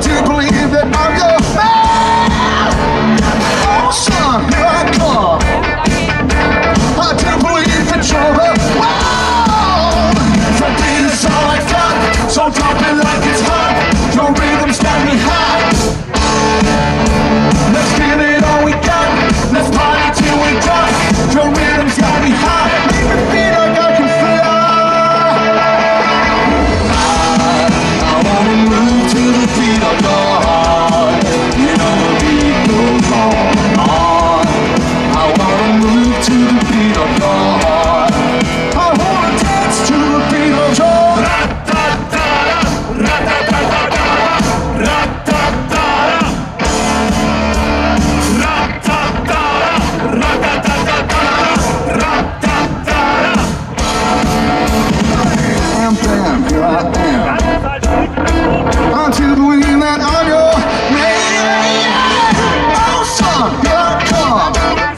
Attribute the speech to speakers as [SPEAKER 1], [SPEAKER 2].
[SPEAKER 1] do you believe Come on.